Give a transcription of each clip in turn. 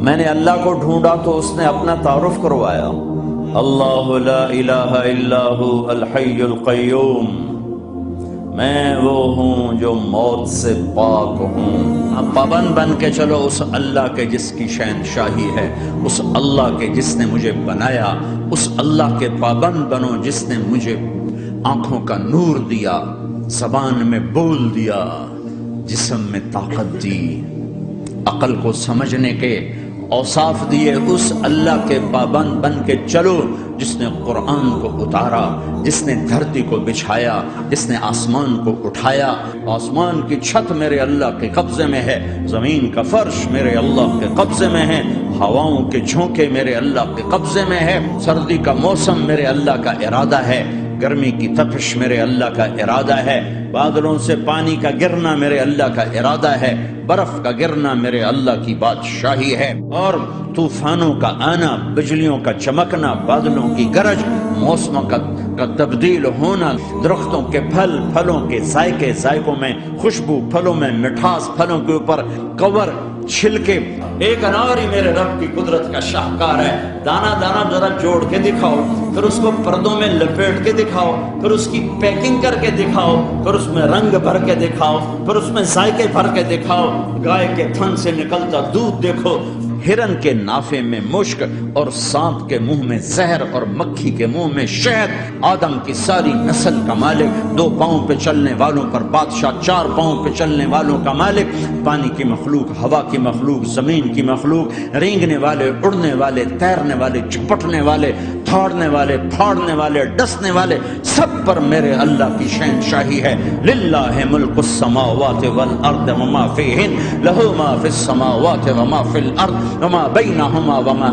मैंने अल्लाह को ढूंढा तो उसने अपना तारुफ करवाया। अल्लाह ला इलाहा इल्लाहु अल हय्युल क़य्यूम। मैं वो हूँ जो मौत से पाक हूँ। अब पाबंद बन के चलो, उस अल्लाह के जिसकी शहनशाही है, उस अल्लाह के जिसने मुझे बनाया, उस अल्लाह के पाबंद बनो जिसने मुझे आँखों का नूर दिया, जबान में बोल दिया, जिसम में ताकत दी। अकल को समझने के औसाफ दिए उस अल्लाह के पाबंद बन के चलो, जिसने कुरान को उतारा, जिसने धरती को बिछाया, जिसने आसमान को उठाया। आसमान की छत मेरे अल्लाह के कब्जे में है, ज़मीन का फर्श मेरे अल्लाह के कब्जे में है, हवाओं के झोंके मेरे अल्लाह के कब्जे में है, सर्दी का मौसम मेरे अल्लाह का इरादा है। गर्मी की तपिश मेरे अल्लाह का इरादा है। बादलों से पानी का गिरना मेरे अल्लाह का इरादा है। बर्फ़ का गिरना मेरे अल्लाह की बादशाही है। और तूफानों का आना, बिजलियों का चमकना, बादलों की गरज, मौसमों का का तब्दील होना, दरख्तों के फल, फलों के जायके, जायकों में खुशबू, फलों में मिठास, फलों के ऊपर कवर छिलके। एक अनार ही मेरे रब की कुदरत का शाहकार है। दाना दाना जरा जोड़ के दिखाओ, फिर उसको पर्दों में लपेट के दिखाओ, फिर उसकी पैकिंग करके दिखाओ, फिर उसमें रंग भर के दिखाओ, फिर उसमें जायके भर के दिखाओ। गाय के थन से निकलता दूध देखो हिरन के नाफे में मुश्क और सांप के मुँह में जहर और मक्खी के मुँह में शहद। आदम की सारी नस्ल का मालिक, दो पाँव पे चलने वालों पर बादशाह, चार पाँव पे चलने वालों का मालिक। पानी की मखलूक, हवा की मखलूक, ज़मीन की मखलूक, रेंगने वाले, उड़ने वाले, तैरने वाले चिपटने वाले फाड़ने वाले फाड़ने वाले डसने वाले सब पर मेरे अल्लाह की शहनशाही है लिल्ला है मुल्क समावात वल अर्द वमा फिहिन लहु मा फिस समावात वमा फिल अर्द वमा बैनहुमा वमा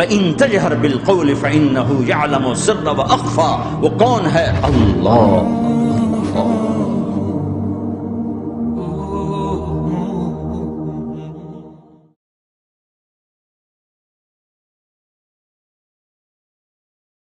वइन तजहर बिलकौल फइन्नहु यअलमु सिर्र व अख्फा वो कौन है अल्लाह अल्लाह